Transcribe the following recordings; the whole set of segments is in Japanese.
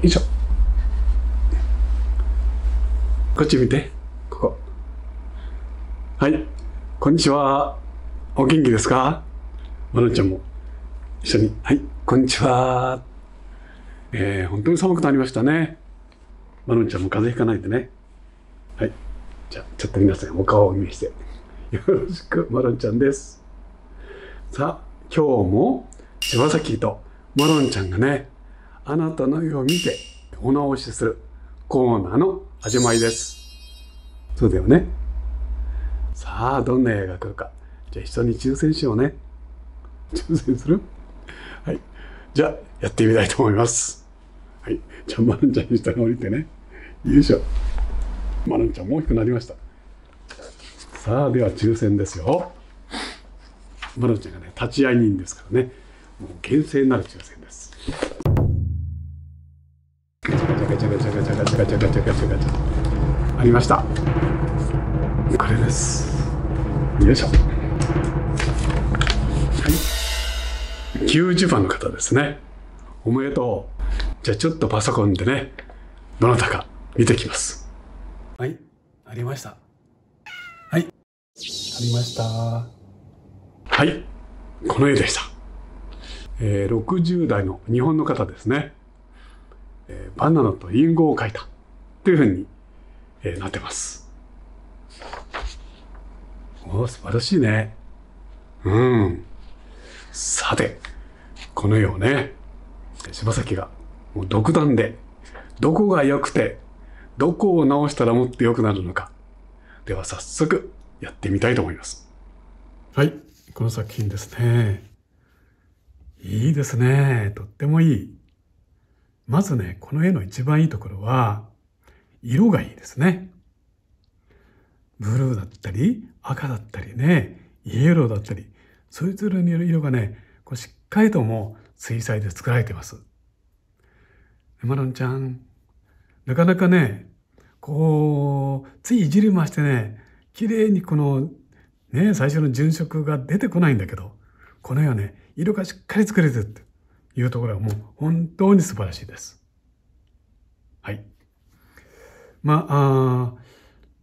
いしょ。こっち見て。ここ。はい。こんにちは。お元気ですか？まるちゃんも一緒に。はい。こんにちは。えー、本当に寒くなりましたね。まるちゃんも風邪ひかないでね。はい。じゃあ、ちょっと皆さんお顔を見せて。よろしく、まるちゃんです。さあ、今日も柴崎とまるんちゃんがね、あなたの絵を見てお直しするコーナーの始まりです。そうだよね。さあ、どんな絵が来るか。じゃあ一緒に抽選しようね。抽選する？はい。じゃあ、やってみたいと思います。はい。じゃあ、まるんちゃんに下に降りてね。よいしょ。まるんちゃんも大きくなりました。さあ、では抽選ですよ。まるんちゃんがね、立ち会い人ですからね。もう厳正なる抽選です。ガチャガチャガチャガチャガチャガチャガチャガチャガチャガチャ。ありました。これです。よいしょ。はい。90番の方ですね。おめでとう。じゃあちょっとパソコンでね、どなたか見てきます。はい。ありました。はい。ありました。はい。この絵でした。えー60代の日本の方ですね。えバナナとリンゴを描いた。というふうに、えなってます。おー素晴らしいね。うん。さて、この絵をね、柴崎がもう独断で、どこが良くて、どこを直したらもっと良くなるのか。では早速やってみたいと思います。はい、この作品ですね。いいですね。とってもいい。まずね、この絵の一番いいところは、色がいいですね。ブルーだったり、赤だったりね、イエローだったり、それぞれによる色がね、こうしっかりともう水彩で作られています。マロンちゃん、なかなかね、こう、ついいじりましてね、綺麗にこの、ね、最初の純色が出てこないんだけど、この絵はね、色がしっかり作れてるっていうところがもう本当に素晴らしいです。はい。まあ、あ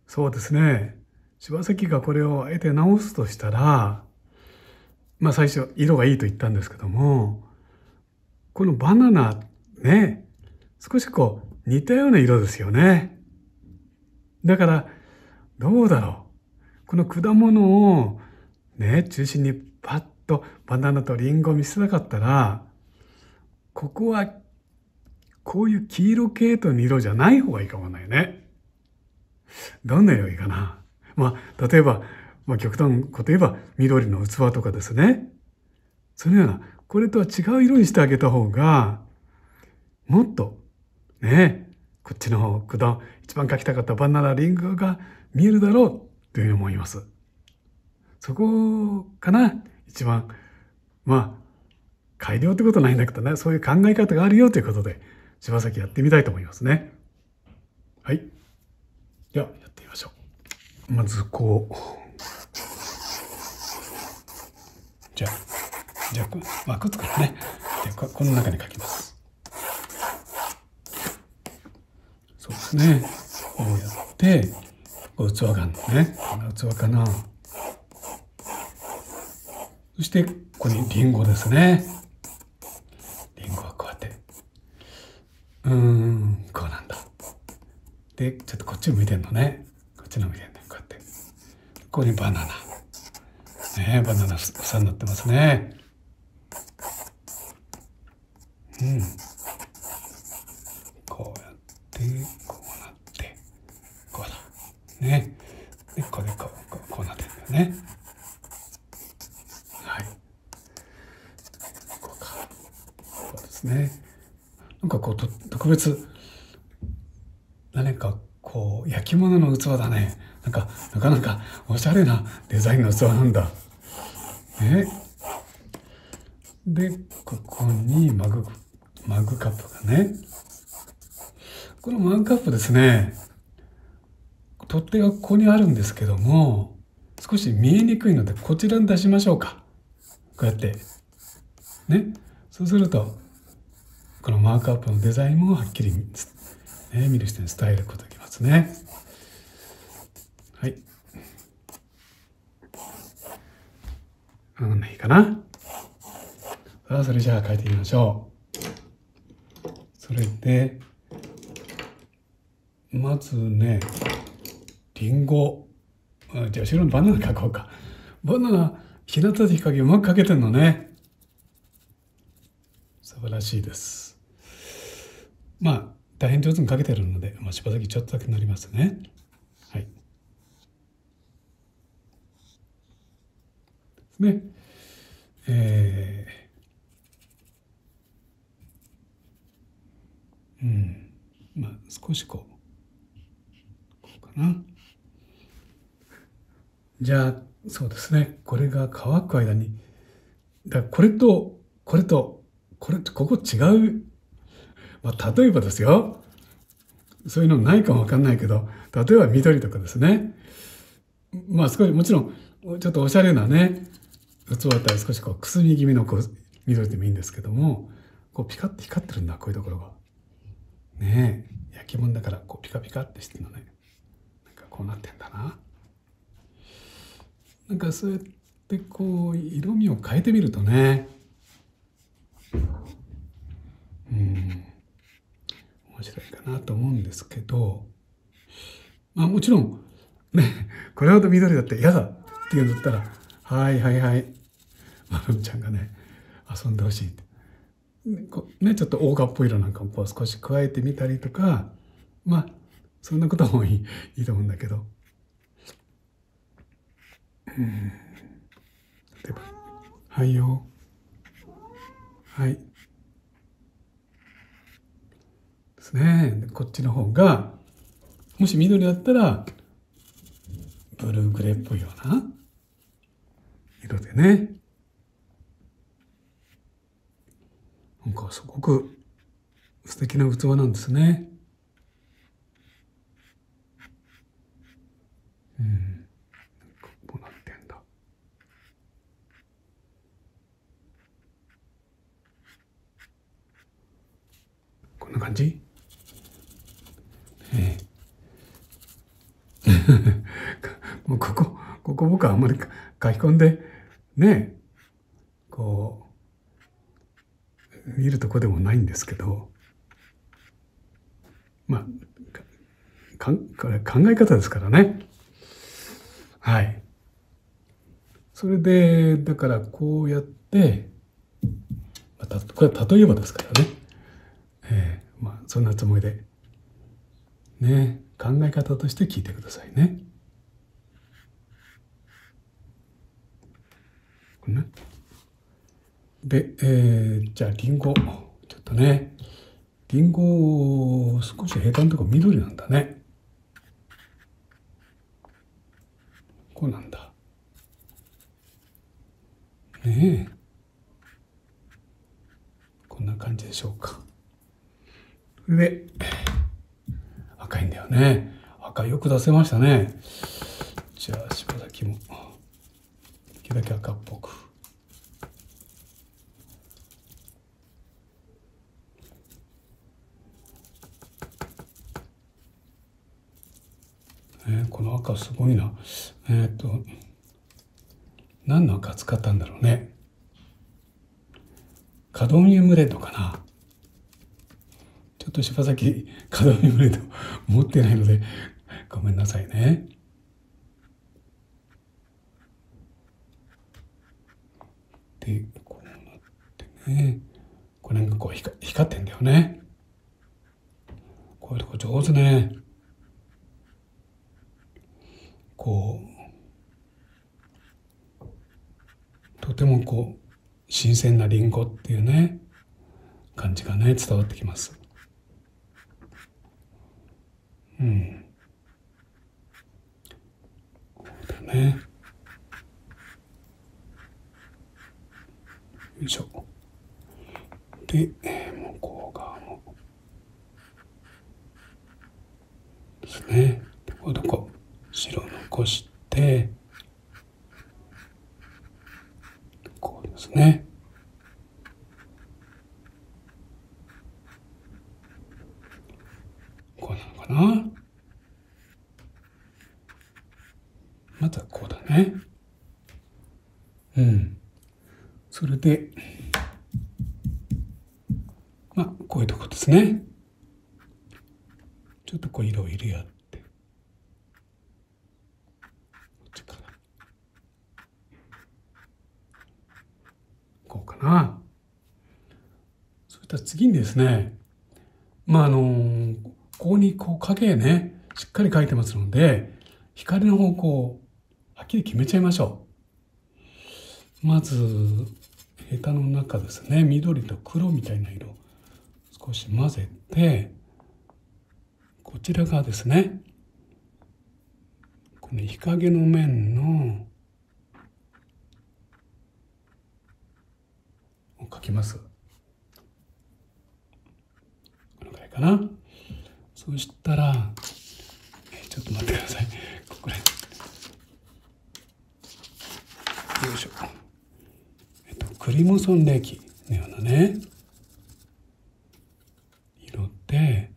そうですね。柴崎がこれをあえて直すとしたら、まあ最初色がいいと言ったんですけども、このバナナね、少しこう似たような色ですよね。だから、どうだろう。この果物をね、中心にパッとバナナとリンゴを見せたかったら、ここはこういう黄色系統の色じゃない方がいいかもないね。どんな色がいいかな。まあ、例えば、まあ、極端こと言えば緑の器とかですね。そのような、これとは違う色にしてあげた方が、もっと、ね、こっちの方、果一番描きたかったバナナ、リンゴが見えるだろうというふうに思います。そこかな一番、まあ、改良ってことないんだけどね、そういう考え方があるよということで、柴崎やってみたいと思いますね。はい。では、やってみましょう。まず、こう。じゃあ、じゃあ、枠作るね。でこ、この中に書きます。そうですね。こうやって、こう器があるのね。こんな器かな。そして、ここにリンゴですね。リンゴはこうやって。うーん、こうなんだ。で、ちょっとこっち向いてんのね。こっちの向いてんの。こうやって。ここにバナナ。ねバナナ房になってますね。うん。こうやって、こうなって、こうだ。ね。で、これこう、こうこうなってるんだよね。はい。こうか。そうですね。なんかこうと特別何かこう焼き物の器だね。なんかなかなかおしゃれなデザインの器なんだ。ね。でここにマグマグカップがね。このマグカップですね。取っ手がここにあるんですけども少し見えにくいのでこちらに出しましょうか。こうやって。ね。そうするとこのマークアップのデザインもはっきり、ね、見る人に伝えることができますね。はい。あんないいかな？さあ、それじゃあ書いてみましょう。それで、まずね、リンゴ。あじゃあ、後ろのバナナ書こうか。バナナ、日向で日陰うまく書けてんのね。素晴らしいです。まあ、大変上手に書けてるので、まあ、しばらくちょっとだけなりますね。はい。ね。えー、うん。まあ、少しこう、こうかな。じゃあ、そうですね。これが乾く間に、だこれと、これと、これと、ここ違う。まあ、例えばですよ。そういうのないかもわかんないけど、例えば緑とかですね。まあ少し、もちろん、ちょっとおしゃれなね、器だったら少しこう、くすみ気味のこう緑でもいいんですけども、こうピカッて光ってるんだ、こういうところが。ねえ、焼き物だからこうピカピカってしてるのね。なんかこうなってんだな。なんかそうやってこう色味を変えてみるとねうん面白いかなと思うんですけどまあもちろんねこれほど緑だって嫌だっていうんだったらはいはいはいまるみちゃんがね遊んでほしいってねちょっとオーガっぽい色なんかも少し加えてみたりとかまあそんなこともいいいいと思うんだけどうん。例えば、はいよ。はい。ですね。こっちの方が、もし緑だったら、ブルーグレーっぽいような色でね。なんかすごく素敵な器なんですね。うん。こんな感じ？ええ もうここ、ここ僕はあんまり書き込んで、ねこう、見るとこでもないんですけど、まあ、かこれ考え方ですからね。はい。それで、だからこうやって、また、これは例えばですからね。えー、まあそんなつもりでね考え方として聞いてくださいね。ねで、えー、じゃありんごちょっとねりんご少しヘタのとこ緑なんだね。こうなんだ。ねえ。こんな感じでしょうか。で、赤いんだよね。赤よく出せましたね。じゃあ、柴崎も、できるだけ赤っぽく。えー、この赤すごいな。えっ、と、何の赤使ったんだろうね。カドミウムレッドかな。ちょっと柴崎カドミブレード持ってないのでごめんなさいね。でこうなってねこれなんかこう光光ってんだよね。こういうとこ上手ね。こうとてもこう新鮮なリンゴっていうね感じがね伝わってきます。うん。こうだね。よいしょ。で、向こう側も。ですね。で、こどこ、白残して、こうですね。こうなのかなまずはこうだね。うん。それで、まあ、こういうとこですね。ちょっとこう色を入れ合って。こっちから。こうかな。そしたら次にですね、まああの、ここにこう影ね、しっかり描いてますので、光の方向はっきり決めちゃいましょう。まず、ヘタの中ですね、緑と黒みたいな色、少し混ぜて、こちら側ですね、この日陰の面の、を描きます。このぐらいかな。そしたら、ちょっと待ってください。これ。よいしょ。クリムソンレーキのようなね、色で、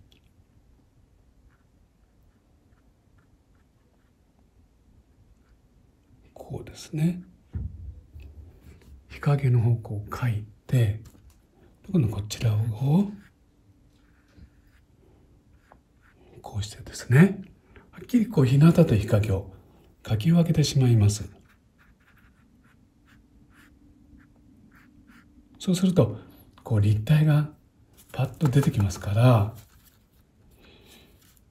こうですね。日陰の方向を書いて、今度こちらを、こうしてですね、はっきりこう日向と日陰を書き分けてしまいます。そうするとこう立体がパッと出てきますから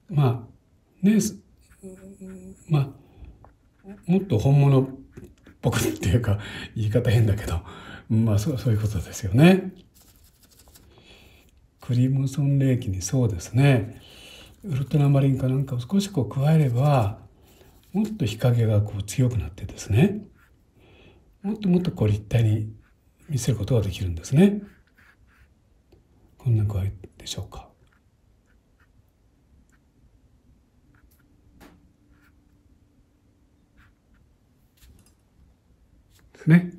まあねまあもっと本物っぽくっていうか言い方変だけどまあそうそういうことですよね。クリムソン冷気にそうですねウルトラマリンかなんかを少しこう加えればもっと日陰がこう強くなってですねもっともっとこう立体に見せることができるんですね。こんな具合でしょうか。ですね。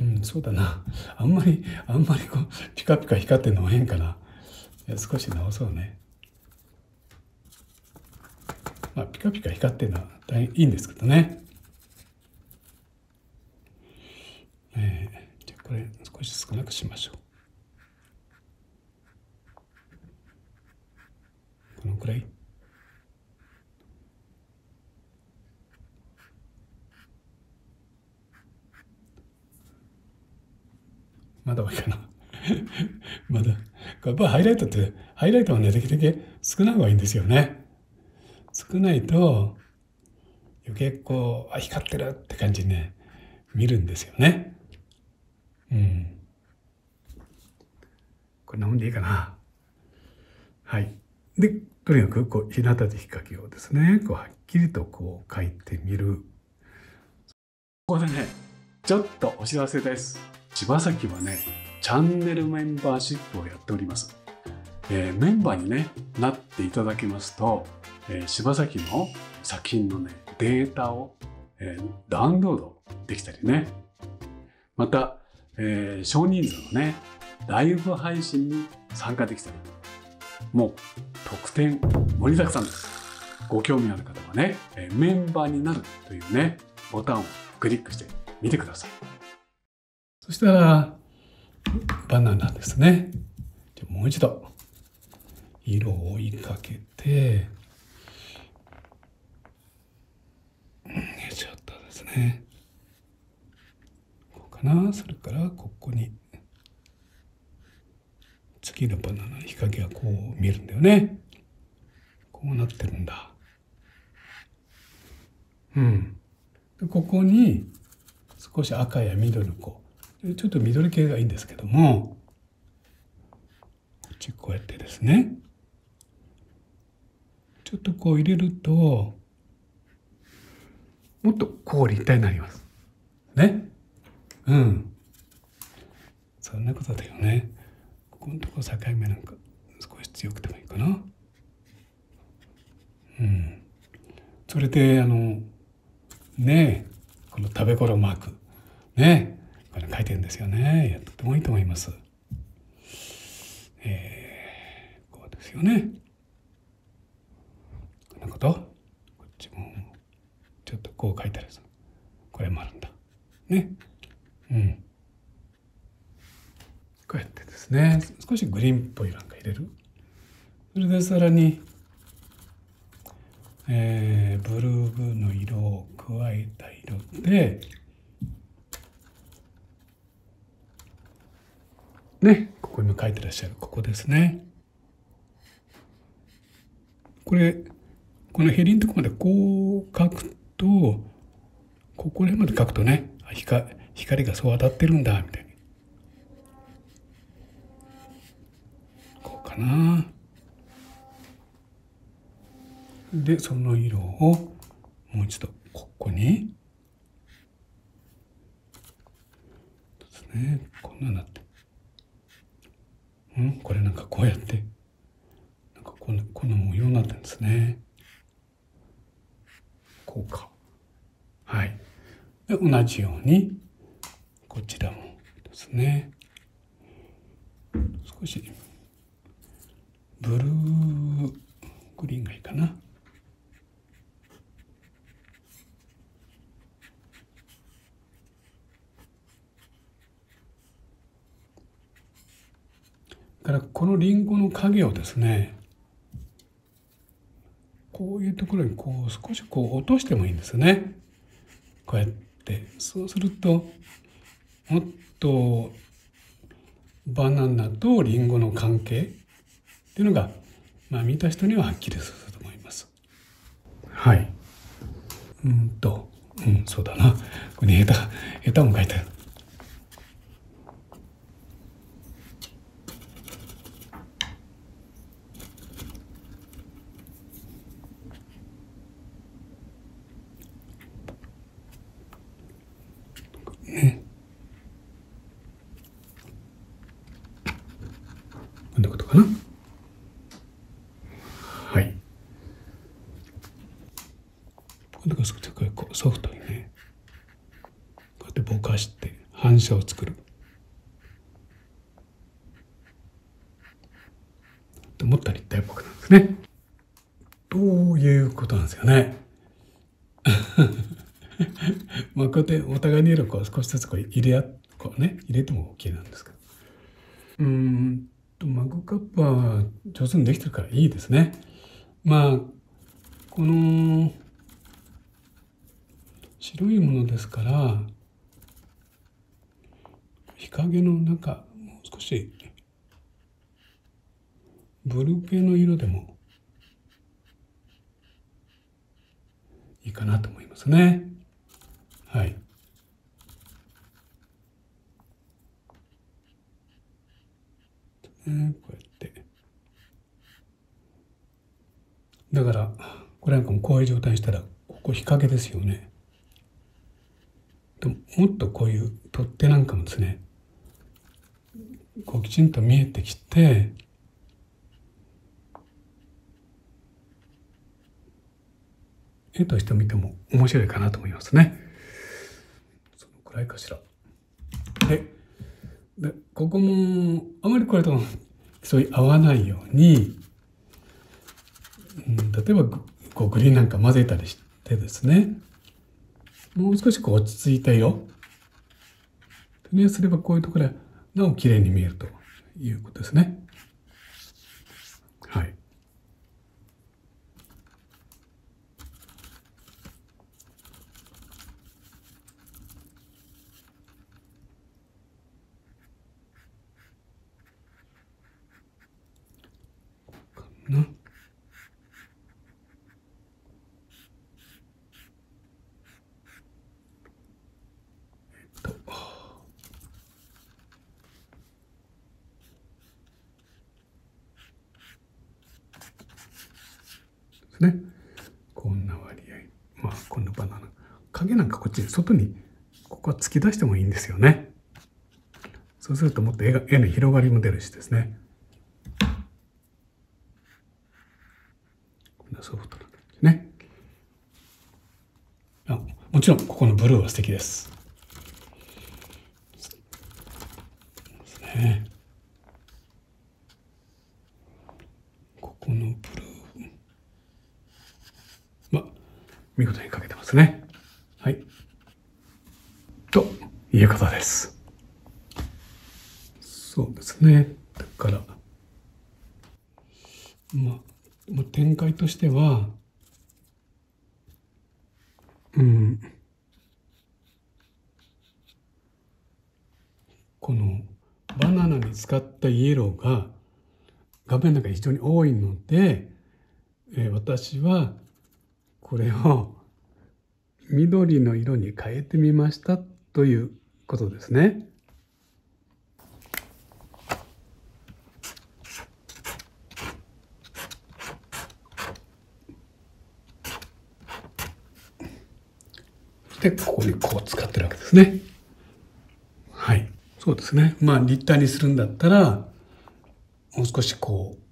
うん、そうだな。あんまり、あんまりこう、ピカピカ光ってんのも変かな。いや、少し直そうね。まあ、ピカピカ光ってるのは大変いいんですけどね。えー、じゃこれ少し少なくしましょう。このくらい。まだ多いかな。まだ。やっぱハイライトってハイライトはねできるだけ少ない方がいいんですよね。少ないと余計こうあ光ってるって感じにね見るんですよね。うん。これなもんでいいかな。はい。で、とにかく、こう、日向で日陰をですね、こう、はっきりとこう書いてみる。ここでね、ちょっとお知らせです。柴崎はね、チャンネルメンバーシップをやっております。えー、メンバーにね、なっていただきますと、えー、柴崎の作品のね、データを、えー、ダウンロードできたりね、また、えー、少人数のね、ライブ配信に参加できたり、もう特典盛りだくさんです。ご興味ある方はね、えメンバーになるというね、ボタンをクリックしてみてください。そしたら、バナナですね。じゃもう一度、色を追いかけて、ちょっとですね。なそれからここに次のバナナ日陰がこう見えるんだよね。こうなってるんだ。うん。でここに少し赤や緑のこうちょっと緑系がいいんですけどもこっちこうやってですね。ちょっとこう入れるともっとこう立体になります。ね。うん。そんなことだよね。ここのとこ境目なんか少し強くてもいいかな。うん。それで、あの、ねこの食べ頃マーク。ねこれ書いてるんですよね。とてもいいと思います。えー、こうですよね。こんなこと？こっちもちょっとこう書いてあるこれもあるんだねうん。こうやってですね少しグリーンっぽいなんか入れる。それでさらに、えー、ブルーブの色を加えた色でねここに書いてらっしゃるここですね。これこのヘリのとこまでこう書くとここら辺まで書くとね光光がそう当たってるんだみたいに。こうかな。でその色をもう一度ここに。ですね。こんななって。うん？これなんかこうやって。なんかこんなこんな模様になってるんですね。こうか。はい。で同じように。こちらもですね。少しブルーグリーンがいいかな。からこのリンゴの影をですねこういうところにこう少しこう落としてもいいんですね。こうやって。そうするともっとバナナとリンゴの関係っていうのが、まあ、見た人にははっきりすると思います。はい。うんと、うん、そうだな。ここにヘタ、ヘタも書いてある。ソフトにねこうやってぼかして反射を作ると思った立体っぽくなんですね。ということなんですよね。まあこうやってお互いに色を少しずつこう入れこうね入れても OK なんですけど。うんとマグカップは上手にできてるからいいですね。まあこの白いものですから日陰の中もう少しブルー系の色でもいいかなと思いますね。はい。ね、こうやって。だから、これなんかもこういう状態にしたら、ここ日陰ですよね。もっとこういう取っ手なんかもですねこうきちんと見えてきて絵として見ても面白いかなと思いますね。そのくらいかしら。で、でここもあまりこれとそういう合わないように、うん、例えばこうグリーンなんか混ぜたりしてですねもう少しこう落ち着いた色とりあえずすればこういうところなお綺麗に見えるということですね。はい。な。ね。こんな割合。まあ、こんなバナナ。影なんかこっち、外に、ここは突き出してもいいんですよね。そうするともっと絵が絵の広がりも出るしですね。こんなソフトなんですね。あもちろん、ここのブルーは素敵です。ですね。ここのブルー。見事に描けてますね。はい。ということです。そうですね。だから、まあ、展開としては、うん、このバナナに使ったイエローが画面の中に非常に多いので、えー、私はこれを緑の色に変えてみましたということですね。で、ここにこう使ってるわけですね。そうですね。まあ、立体にするんだったら、もう少しこう、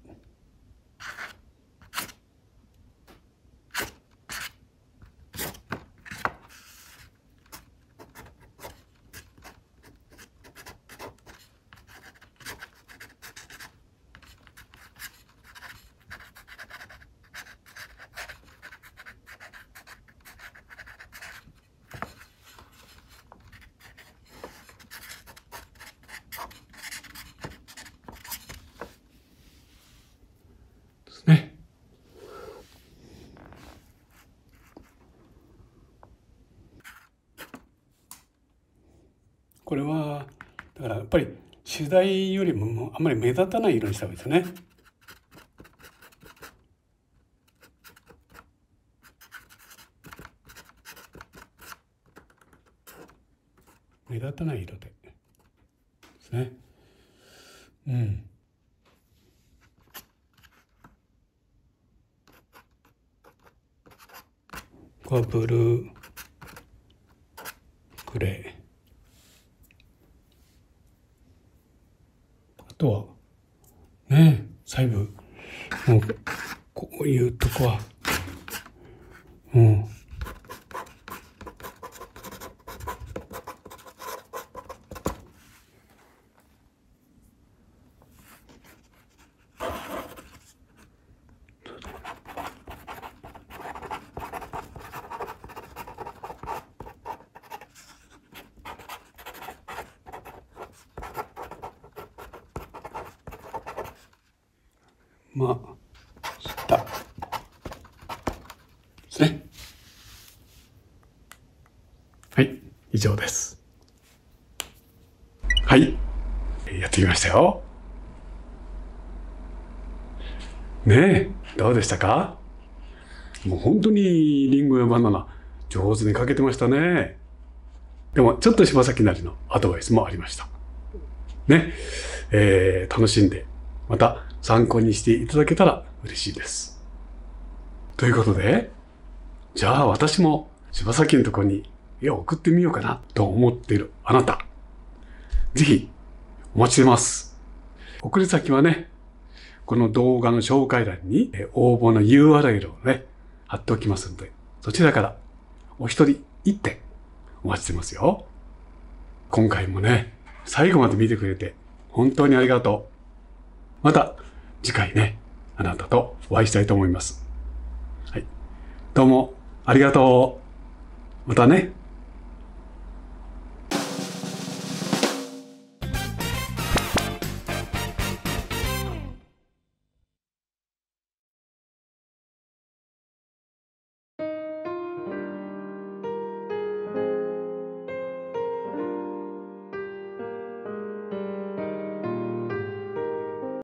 これはだからやっぱり取材よりもあんまり目立たない色にした方がいいですね。目立たない色でですね。うん。これはブルーグレーとは、ね細部、もう、こういうとこは、うん。ましたですね。はい、以上です。はい、やってみましたよ。ねえ、どうでしたか？もう本当にリンゴやバナナ上手にかけてましたね。でもちょっと柴崎なりのアドバイスもありました。ね、えー、楽しんで、また参考にしていただけたら嬉しいです。ということで、じゃあ私も柴崎のとこに絵を送ってみようかなと思っているあなた。ぜひお待ちしてます。送り先はね、この動画の紹介欄に応募の URL をね、貼っておきますので、そちらからお一人一点お待ちしてますよ。今回もね、最後まで見てくれて本当にありがとう。また次回ね、あなたとお会いしたいと思います。はい。どうもありがとう。またね。